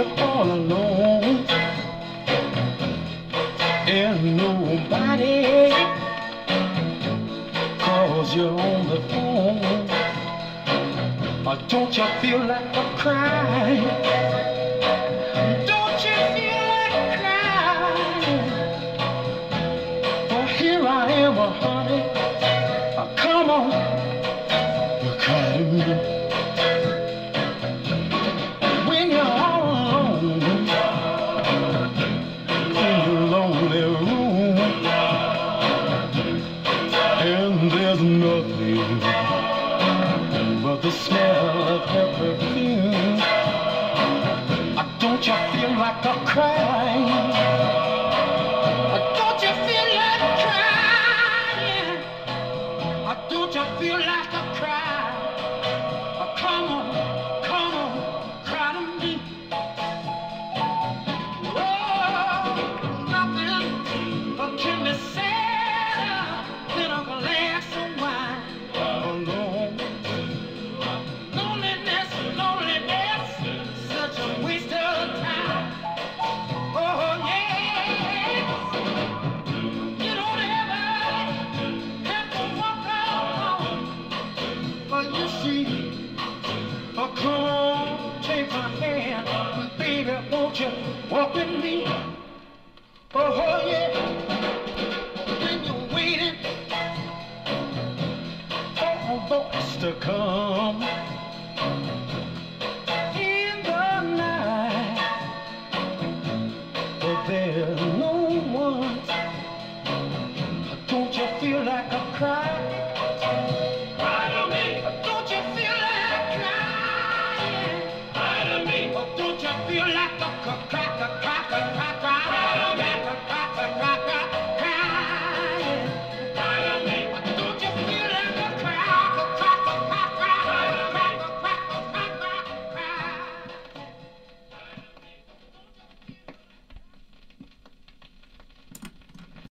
you're all alone and nobody calls you on the phone. Or don't you feel like a crying? Lonely room, and there's nothing but the smell of her perfume. Don't you feel like a crying? Walk with me? Oh yeah, when you're waiting for a voice to come in the night, but there's no one. Don't you feel like a cry?